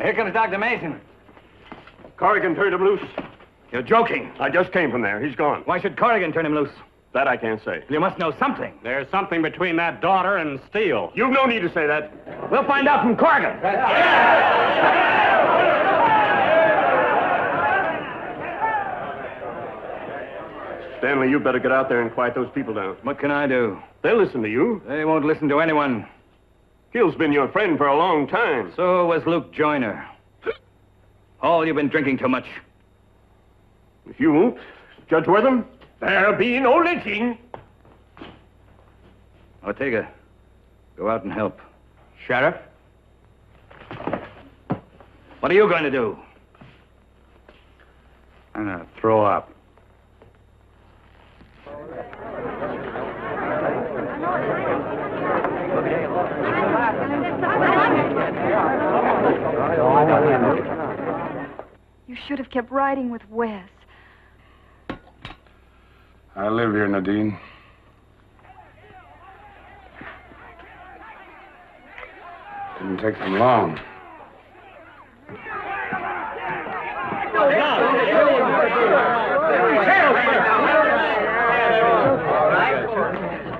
Here comes Dr. Mason. Corrigan turned him loose. You're joking. I just came from there. He's gone. Why should Corrigan turn him loose? That I can't say. You must know something. There's something between that daughter and Steele. You've no need to say that. We'll find out from Corrigan. Stanley, you better get out there and quiet those people down. What can I do? They'll listen to you. They won't listen to anyone. Gil's been your friend for a long time. So was Luke Joyner. Paul, you've been drinking too much. If you won't, Judge Wortham, There'll be no lynching. Ortega, go out and help. Sheriff? What are you going to do? I'm gonna throw up. You should have kept riding with Wes. I live here, Nadine. Didn't take them long.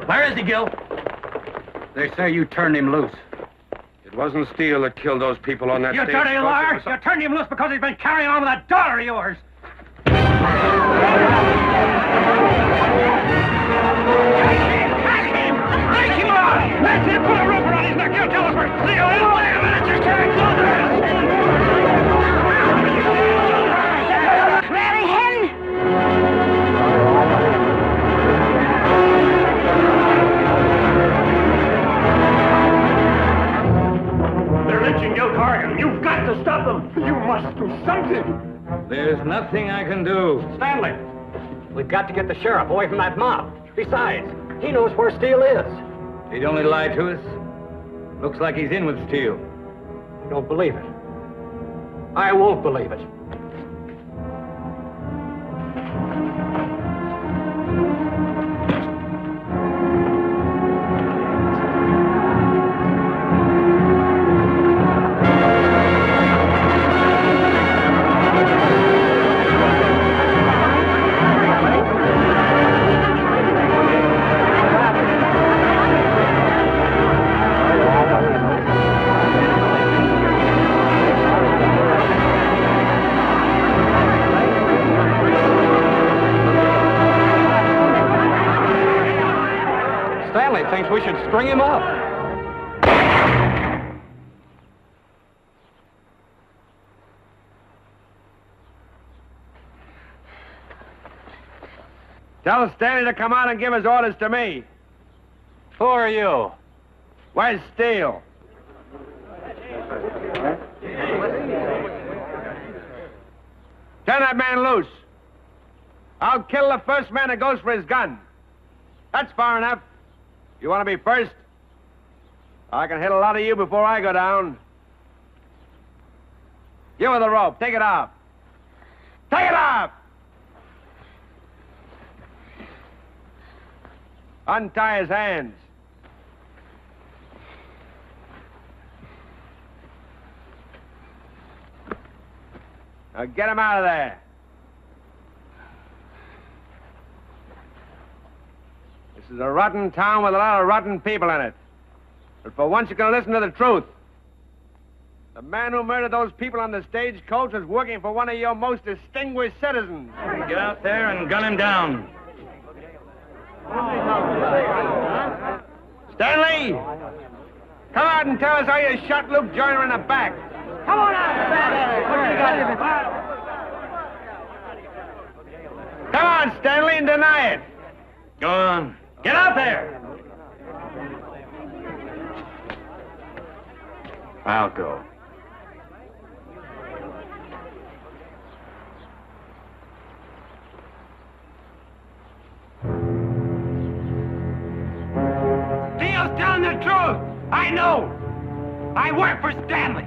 Where is he, Gil? They say you turned him loose. It wasn't Steele that killed those people on that You stage. dirty liar! You turned him loose because he's been carrying on with that daughter of yours. Take him out! That's it! Put a rope around his neck! You tell us where Steele is! Got them. You must do something. There's nothing I can do. Stanley, we've got to get the sheriff away from that mob. Besides, he knows where Steele is. He'd only lie to us. Looks like he's in with Steele. Don't believe it. I won't believe it. Thinks we should string him up. Tell Stanley to come out and give his orders to me. Who are you? Where's Steele? Turn that man loose. I'll kill the first man that goes for his gun. That's far enough. You want to be first? I can hit a lot of you before I go down. Give with the rope. Take it off. Take it off! Untie his hands. Now get him out of there. This is a rotten town with a lot of rotten people in it. But for once, you're going to listen to the truth. The man who murdered those people on the stagecoach was working for one of your most distinguished citizens. Get out there and gun him down. Stanley! Come out and tell us how you shot Luke Joyner in the back. Come on out! Stanley! Come on, Stanley, and deny it. Go on. Get out there. I'll go. Steele's telling the truth. I know. I work for Stanley.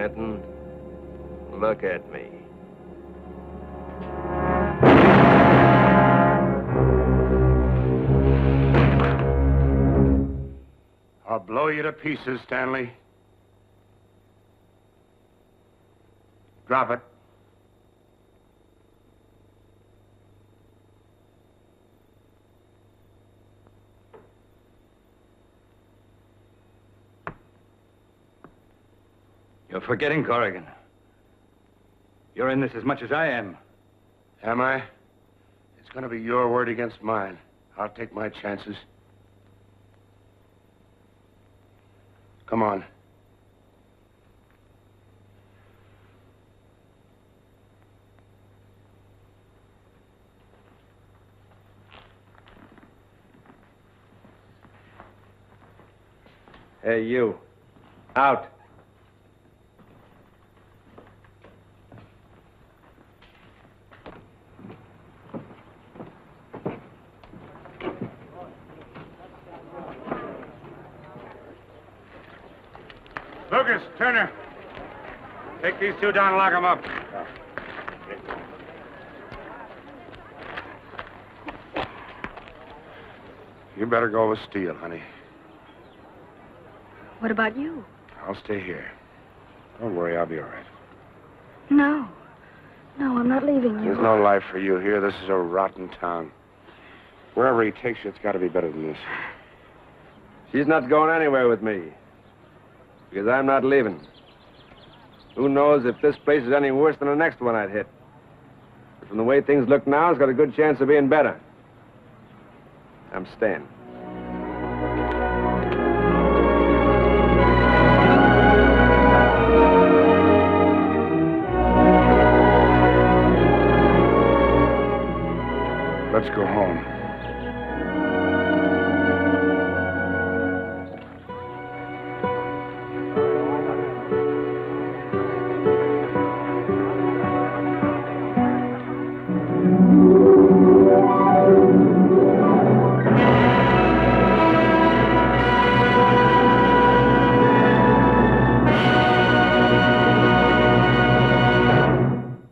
Clanton, look at me. I'll blow you to pieces, Stanley. Drop it. Forgetting, Corrigan. You're in this as much as I am. Am I? It's going to be your word against mine. I'll take my chances. Come on. Hey, you. Out. Lucas, Turner. Take these two down and lock them up. You better go with Steele, honey. What about you? I'll stay here. Don't worry, I'll be all right. No. No, I'm not leaving you. There's no life for you here. This is a rotten town. Wherever he takes you, it's got to be better than this. She's not going anywhere with me. Because I'm not leaving. Who knows if this place is any worse than the next one I'd hit. But from the way things look now, it's got a good chance of being better. I'm staying. Let's go home.